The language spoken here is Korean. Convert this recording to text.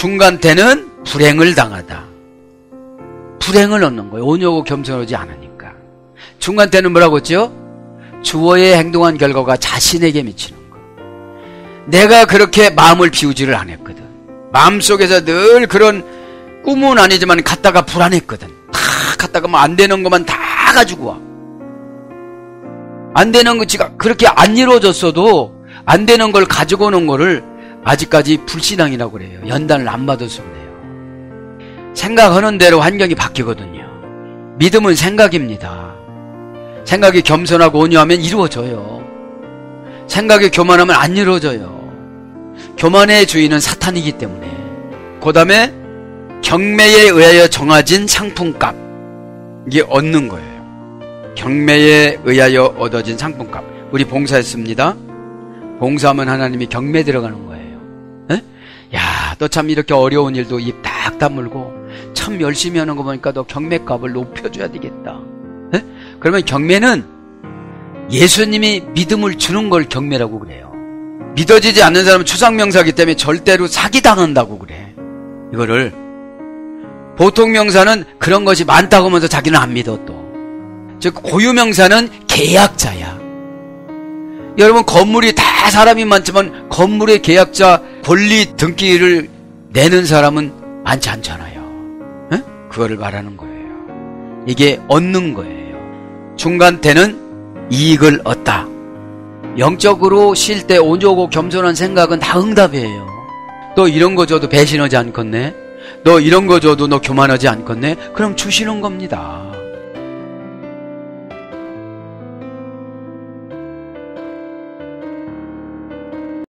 중간 때는 불행을 당하다. 불행을 얻는 거예요. 온유하고 겸손하지 않으니까. 중간 때는 뭐라고 했죠? 주어의 행동한 결과가 자신에게 미치는 거. 내가 그렇게 마음을 비우지를 않았거든. 마음속에서 늘 그런 꿈은 아니지만 갔다가 불안했거든. 다 갔다가 뭐 안 되는 것만 다 가지고 와. 안 되는 거 지가 그렇게 안 이루어졌어도 안 되는 걸 가지고 오는 거를 아직까지 불신앙이라고 그래요. 연단을 안 받아서 그래요. 생각하는 대로 환경이 바뀌거든요. 믿음은 생각입니다. 생각이 겸손하고 온유하면 이루어져요. 생각이 교만하면 안 이루어져요. 교만의 주인은 사탄이기 때문에. 그 다음에 경매에 의하여 정해진 상품값. 이게 얻는 거예요. 경매에 의하여 얻어진 상품값. 우리 봉사했습니다. 봉사하면 하나님이 경매 들어가는 거예요. 에? 야, 너 참 이렇게 어려운 일도 입 딱 다물고 참 열심히 하는 거 보니까 너 경매값을 높여줘야 되겠다. 에? 그러면 경매는 예수님이 믿음을 주는 걸 경매라고 그래요. 믿어지지 않는 사람은 추상명사기 때문에 절대로 사기당한다고 그래. 이거를 보통 명사는 그런 것이 많다고 하면서 자기는 안 믿어 또. 즉 고유 명사는 계약자야. 여러분 건물이 다 사람이 많지만 건물의 계약자 권리 등기를 내는 사람은 많지 않잖아요. 에? 그거를 말하는 거예요. 이게 얻는 거예요. 중간 때는 이익을 얻다. 영적으로 쉴 때 온조고 겸손한 생각은 다 응답이에요. 너 이런 거 줘도 배신하지 않겠네? 너 이런 거 줘도 너 교만하지 않겠네? 그럼 주시는 겁니다.